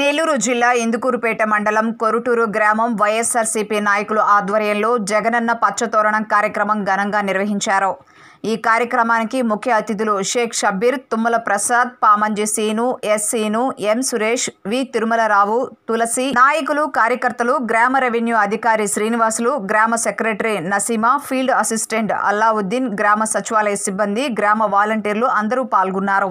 నెల్లూరు జిల్లా ఇందుకూరుపేట మండలం కొరుటూరు గ్రామం వైఎస్ఆర్సీపీ నాయకులు ఆధ్వర్యంలో జగనన్న పచ్చతోరణం కార్యక్రమం ఘనంగా నిర్వహించారు. ఈ కార్యక్రమానికి ముఖ్య అతిథులు Sheikh Shabbir Tummala Prasad Pamanji Seenu S Seenu M Suresh V Tirumalarao Tulasi నాయకులు కార్యకర్తలు గ్రామ రెవెన్యూ అధికారి శ్రీనివాసులు గ్రామ secretary Naseema field assistant Allauddin గ్రామ సచివాలయ సిబ్బంది గ్రామ వాలంటీర్లు అందరూ పాల్గొన్నారు.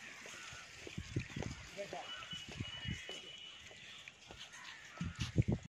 get that.